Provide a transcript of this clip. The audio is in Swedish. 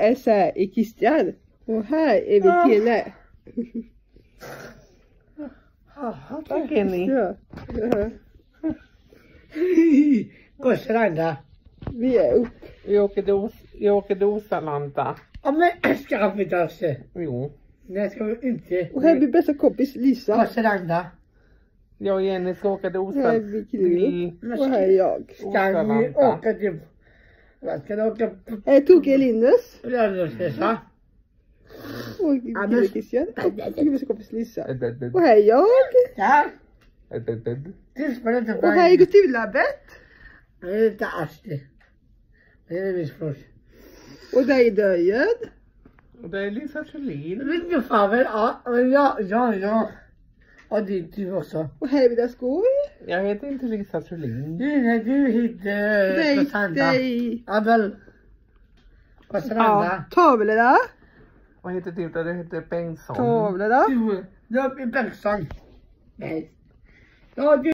jag här i Christian. Och här är vi Tele. Jaha, tack. Ja. Gåsranda. Vi är upp. Vi åker till, vi åker till Osalanta. Ja men ska vi ta oss? Jo. Nej ska vi inte. Och här är min bästa kompis Lisa. Gåsranda. Jag och Jenny ska åka till Här är vi. Och här är jag. Ska vi åka till... Vad du åka? Här är Toke Linus. Rörelseresa? Och men- Kirill Christian. Och min bästa kompis Lisa. Och här är jag. Där. Och här är. Det är inte alls det. Är Visfors. Och där är Döjen. Och det är Lisa Thulin. Men du fan väl, ja, ja, ja, ja. Och din du också. Och här är Vida Skog. Jag heter inte Lisa Thulin. Du, när du hittade Nej, Cassandra. nej. Ja, väl. Ja, tavlorna. Vad heter du? Det heter Bengtsson. Tavlorna. Du, du är Bengtsson. Nej. Ja, du.